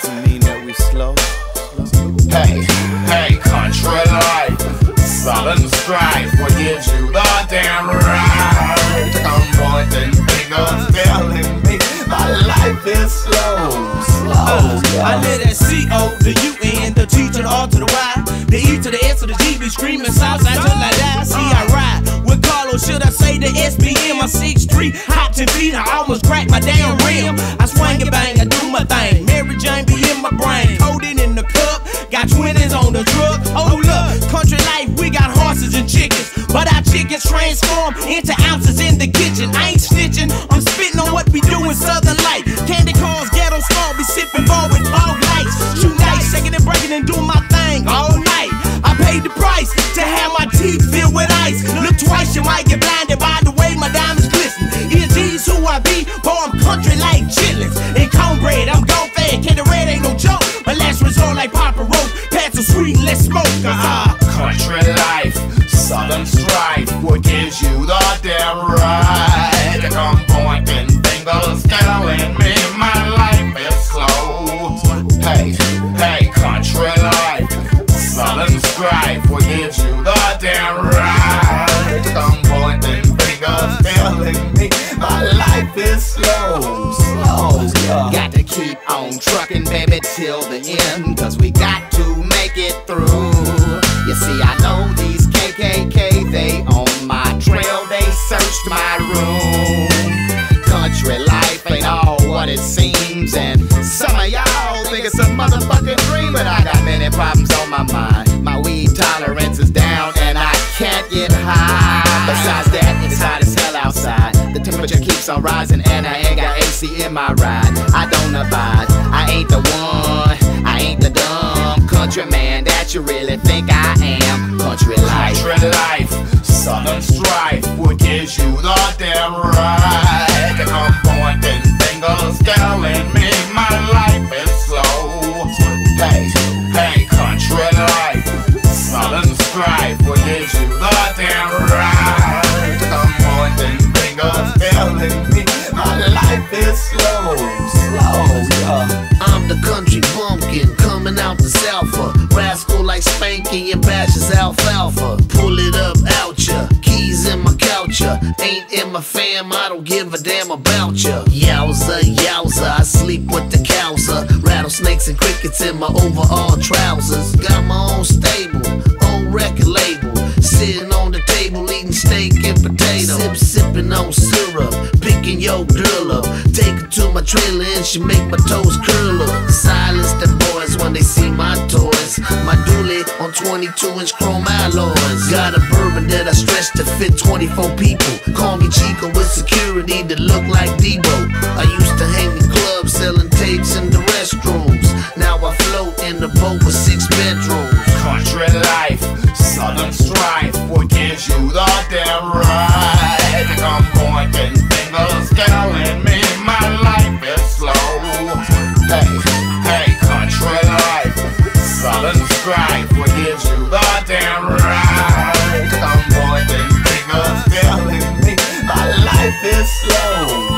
doesn't mean that we slow. Hey, hey, country life, Southern strife will give you the damn right. Come on, then big on telling me my life is slow, slow. I live that C O the U N the T to the R to the Y, the E to the S to the G, be screaming Southside till I die. See, I ride with Carlos, should I say the SPM? I'm six three, hot to beat. I almost cracked my damn rim. I swing it bang, I do my thing. Transform into ounces in the kitchen. I ain't snitching, I'm spitting on what we do in Southern Light. Candy cars, ghetto small, be sipping with fog lights. Shoot nice, shaking and breaking and doing my thing all night. I paid the price to have my teeth filled with ice. Look twice, you might get blinded by the way my diamonds glisten. ESG's who I be, boy, I'm country like chitlins. And cornbread, I'm gon' fed, candy red ain't no joke. My last resort like Papa Roach, pass some sweet let's smoke. Uh-uh. My life is slow, slow. Yeah. Got to keep on trucking, baby, till the end. Cause we got to make it through. You see, I know these KKK, they on my trail, they searched my room. Country life ain't all what it seems. And some of y'all think it's a motherfucking dream. But I got many problems on my mind. My weed tolerance is down, and I can't get high. Besides that, temperature keeps on rising, and I ain't got AC in my ride. I don't abide. I ain't the one. I ain't the dumb countryman that you really think I am. Country life. Country life, southern strife, what gives you the damn right to come pointing fingers telling me my life is slow. Hey, hey, country me my life is slow, slow. Yeah. I'm the country bumpkin coming out the Alpha. Rascal like Spanky and Bashes alfalfa. Pull it up out ya. Keys in my couch ya. Ain't in my fam, I don't give a damn about ya. Yowza, yowza, I sleep with the cowser. Rattlesnakes and crickets in my overall trousers. Got my own stable, own record label. Sipping on syrup, picking your girl up. Take her to my trailer and she make my toes curl up. Silence the boys when they see my toys. My dually on 22 inch chrome alloys. Got a bourbon that I stretch to fit 24 people. Call me Chico with security that look like Debo. I used to hang in clubs selling tapes in the restrooms. Now I float in the boat with six bedrooms. Country life, southern strife, what gives you gives you the damn right. I'm pointing fingers, telling me my life is slow.